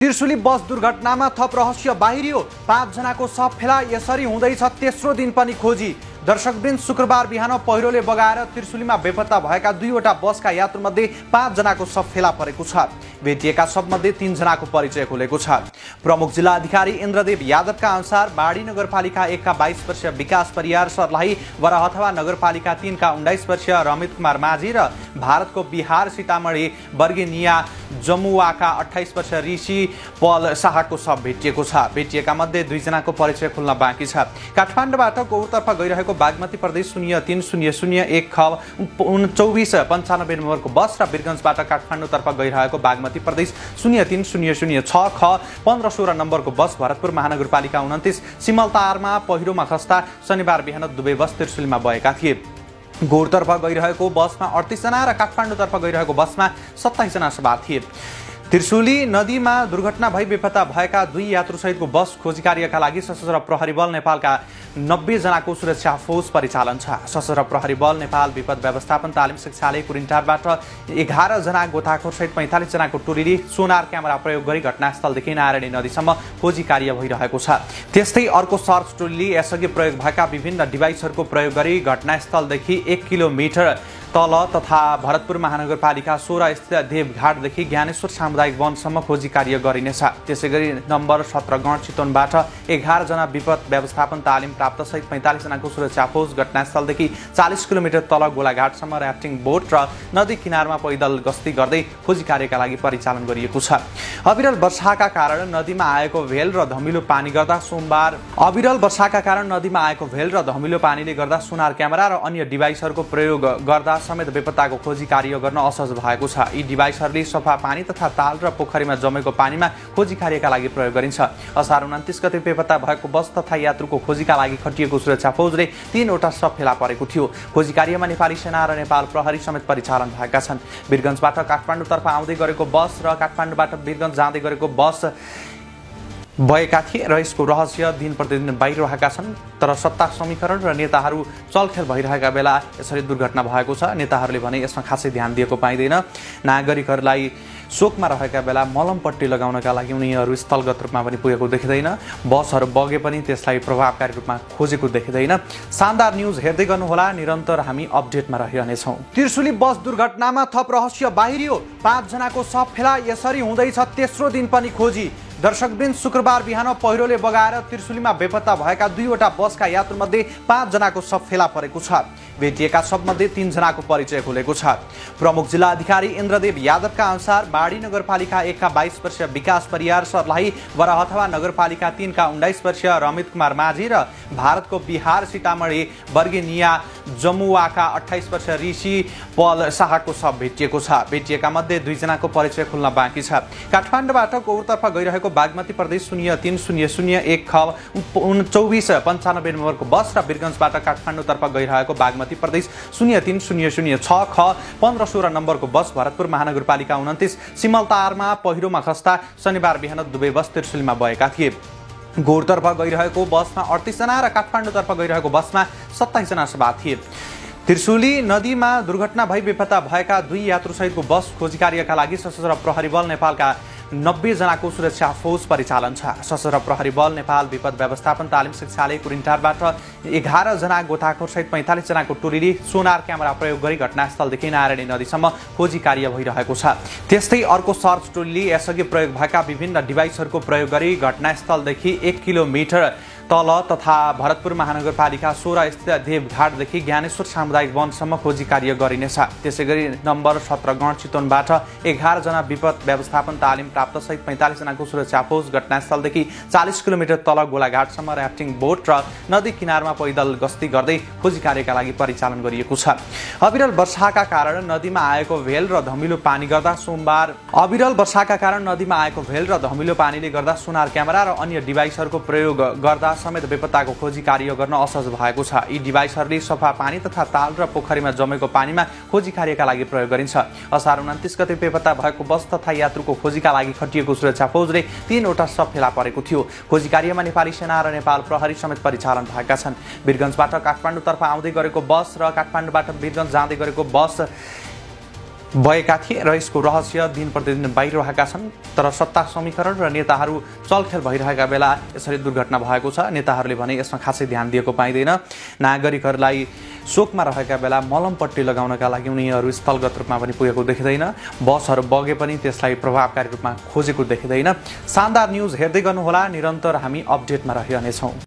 त्रिशुली बस दुर्घटनामा थप रहस्य बाहिरियो। पाँचजनाको शव फेला यसरी हुँदैछ तेस्रो दिन पनि खोजी। दर्शकवृन्द शुक्रबार बिहान पहिरोले बगाएर त्रिशुलीमा बेपत्ता भएका दुईवटा बसका यात्रुमध्ये पाँचजनाको शव फेला परेको छ। भेटिएका सबमध्ये तिनजनाको परिचय खुलेको छ। प्रमुख जिल्ला अधिकारी इन्द्रदेव यादवका अनुसार बाढी नगरपालिका एकका बाइस वर्षीय विकास परियार सरलाई वरहथवा नगरपालिका तिनका उन्नाइस वर्षीय रमित कुमार माझी र भारतको बिहार सीतामढी वर्गेनिया जमुवाका अठाइस वर्ष ऋषि पल शाहको शव भेटिएको छ। भेटिएका मध्ये दुईजनाको परिचय खुल्न बाँकी छ। काठमाडौँबाट गौरतर्फ गइरहेको बागमती प्रदेश शून्य तिन शून्य शून्य एक ख चौबिस पन्चानब्बे नम्बरको बस र वीरगन्जबाट काठमाडौँतर्फ गइरहेको बागमती प्रदेश शून्य तिन शून्य शून्य छ ख पन्ध्र सोह्र नम्बरको बस भरतपुर महानगरपालिका उन्तिस सिमलतारमा पहिरोमा खस्दा शनिबार बिहान दुवै बस त्रिशुलीमा भएका थिए। घोरतर्फ गइरहेको बसमा अडतिसजना र काठमाडौँतर्फ गइरहेको बसमा सत्ताइसजना सवार थिए। त्रिशुली नदीमा दुर्घटना भई बेपत्ता भएका दुई यात्रुसहितको बस खोजी कार्यका लागि सशस्त्र प्रहरी बल नेपालका नब्बेजनाको सुरक्षा फौज परिचालन छ। सशस्त्र प्रहरी बल नेपाल विपद व्यवस्थापन तालिम शिक्षालय कुरिन्टारबाट एघारजना गोताखोरसहित पैँतालिसजनाको टोलीले सोनार क्यामेरा प्रयोग गरी घटनास्थलदेखि नारायणी नदीसम्म खोजी कार्य भइरहेको छ। त्यस्तै अर्को सर्च टोलीले यसअघि प्रयोग भएका विभिन्न डिभाइसहरूको प्रयोग गरी घटनास्थलदेखि एक किलोमिटर तल तथा भरतपुर महानगरपालिका सोह्र स्थित देवघाटदेखि ज्ञानेश्वर सामुदायिक वनसम्म खोजी कार्य गरिनेछ। त्यसै गरी नम्बर सत्र गण चितवनबाट एघारजना विपद व्यवस्थापन तालिम प्राप्त सहित पैँतालिसजनाको सुरक्षा फौज घटनास्थलदेखि चालिस किलोमिटर तल गोलाघाटसम्म ऱ्याफ्टिङ बोट र नदी किनारमा पैदल गस्ती गर्दै खोजी कार्यका लागि परिचालन गरिएको छ। अविरल वर्षाका कारण नदीमा आएको भेल र धमिलो पानी गर्दा सोमबार अविरल वर्षाका कारण नदीमा आएको भेल र धमिलो पानीले गर्दा सोनार क्यामेरा र अन्य डिभाइसहरूको प्रयोग गर्दा समेत बेपत्ताको खोजी कार्य गर्न असहज भएको छ। यी डिभाइसहरूले सफा पानी तथा ताल र पोखरीमा जमेको पानीमा खोजी कार्यका लागि प्रयोग गरिन्छ। असार उन्तिस गते बेपत्ता भएको बस तथा यात्रुको खोजीका लागि खटिएको सुरक्षा फौजले तीनवटा सब फेला परेको थियो। खोजी कार्यमा नेपाली सेना र नेपाल प्रहरी समेत परिचालन भएका छन्। वीरगन्जबाट काठमाडौँतर्फ आउँदै गरेको बस र काठमाडौँबाट वीरगन्ज जाँदै गरेको बस भएका थिए र यसको रहस्य दिन प्रतिदिन बाहिरहेका छन्। तर सत्ता समीकरण र नेताहरू चलखेल भइरहेका बेला यसरी दुर्घटना भएको छ। नेताहरूले भने यसमा खासै ध्यान दिएको पाइँदैन। नागरिकहरूलाई शोकमा रहेका बेला मलमपट्टि लगाउनका लागि उनीहरू स्थलगत रूपमा पनि पुगेको देखिँदैन। बसहरू बगे पनि त्यसलाई प्रभावकारी रूपमा खोजेको देखिँदैन। शानदार न्युज हेर्दै गर्नुहोला। निरन्तर हामी अपडेटमा रहिरहनेछौँ। त्रिशुली बस दुर्घटनामा थप रहस्य बाहिरियो। पाँचजनाको फेला। यसरी हुँदैछ तेस्रो दिन पनि खोजी। दर्शकवृन्द शुक्रबार बिहान पहिरोले बगाएर त्रिशुलीमा बेपत्ता भएका दुईवटा बसका यात्रुमध्ये पाँचजनाको शव फेला परेको छ। भेटिएका सबमध्ये तिनजनाको परिचय खुलेको छ। प्रमुख जिल्ला अधिकारी इन्द्रदेव यादवका अनुसार बाढी नगरपालिका एकका बाइस वर्षीय विकास परियार सरलाई वरहथवा नगरपालिका तिनका उन्नाइस वर्षीय रमित कुमार माझी र भारतको बिहार सीतामढी वर्गेनिया जमुवाका अठाइस वर्ष ऋषि पल शाहको शव भेटिएको छ। भेटिएका मध्ये दुईजनाको परिचय खुल्न बाँकी छ। काठमाडौँबाट गौरतर्फ गइरहेको बागमती प्रदेश शून्य तिन शून्य शून्य एक ख चौबिस पन्चानब्बे नम्बरको बस र वीरगन्जबाट काठमाडौँतर्फ गइरहेको बागमती मध्य प्रदेश शून्य तिन शून्य शून्य छ ख पन्ध्र सोह्र नम्बरको बस भरतपुर महानगरपालिका उन्तिस सिमलतारमा पहिरोमा खस्दा शनिबार बिहान दुवै बस त्रिशुलीमा भएका थिए। घोरतर्फ गइरहेको बसमा अडतिसजना र काठमाडौँतर्फ गइरहेको बसमा सत्ताइसजना सवार थिए। त्रिशुली नदीमा दुर्घटना भई बेपत्ता भएका दुई यात्रुसहितको बस खोजी कार्यका लागि सशस्त्र प्रहरी बल नेपालका नब्बेजनाको सुरक्षा फौज परिचालन छ। सशस्त्र प्रहरी बल नेपाल विपद व्यवस्थापन तालिम शिक्षालय कुरिन्टारबाट एघारजना गोताखोरसहित पैँतालिसजनाको टोलीले सोनार क्यामेरा प्रयोग गरी घटनास्थलदेखि नारायणी नदीसम्म खोजी कार्य भइरहेको छ। त्यस्तै अर्को सर्च टोलीले यसअघि प्रयोग भएका विभिन्न डिभाइसहरूको प्रयोग गरी घटनास्थलदेखि एक किलोमिटर तल तथा भरतपुर महानगरपालिका सोह्र स्थित देवघाटदेखि ज्ञानेश्वर सामुदायिक वनसम्म खोजी कार्य गरिनेछ। त्यसै गरी नम्बर सत्र गण चितवनबाट एघारजना विपद व्यवस्थापन तालिम प्राप्त सहित पैँतालिसजनाको सुरक्षा फौज घटनास्थलदेखि चालिस किलोमिटर तल गोलाघाटसम्म ऱ्याफ्टिङ बोट र नदी किनारमा पैदल गस्ती गर्दै खोजी कार्यका लागि परिचालन गरिएको छ। अविरल वर्षाका कारण नदीमा आएको भेल र धमिलो पानी गर्दा सोमबार अविरल वर्षाका कारण नदीमा आएको भेल र धमिलो पानीले गर्दा सोनार क्यामेरा र अन्य डिभाइसहरूको प्रयोग गर्दा समेत बेपत्ताको खोजी कार्य गर्न असहज भएको छ। यी डिभाइसहरूले सफा पानी तथा ताल र पोखरीमा जमेको पानीमा खोजी कार्यका लागि प्रयोग गरिन्छ। असार उन्तिस गते बेपत्ता भएको बस तथा यात्रुको खोजीका लागि खटिएको सुरक्षा फौजले तीनवटा सब फेला परेको थियो। खोजी कार्यमा नेपाली सेना र नेपाल प्रहरी समेत परिचालन भएका छन्। वीरगन्जबाट काठमाडौँतर्फ आउँदै गरेको बस र काठमाडौँबाट वीरगन्ज जाँदै गरेको बस भएका थिए र यसको रहस्य दिन प्रतिदिन बाहिर रहेका छन्। तर सत्ता समीकरण र नेताहरू चलखेल भइरहेका बेला यसरी दुर्घटना भएको छ। नेताहरूले भने यसमा खासै ध्यान दिएको पाइँदैन। नागरिकहरूलाई शोकमा रहेका बेला मलमपट्टि लगाउनका लागि उनीहरू स्थलगत रूपमा पनि पुगेको देखिँदैन। बसहरू बगे पनि त्यसलाई प्रभावकारी रूपमा खोजेको देखिँदैन। शानदार न्युज हेर्दै गर्नुहोला। निरन्तर हामी अपडेटमा रहिरहनेछौँ।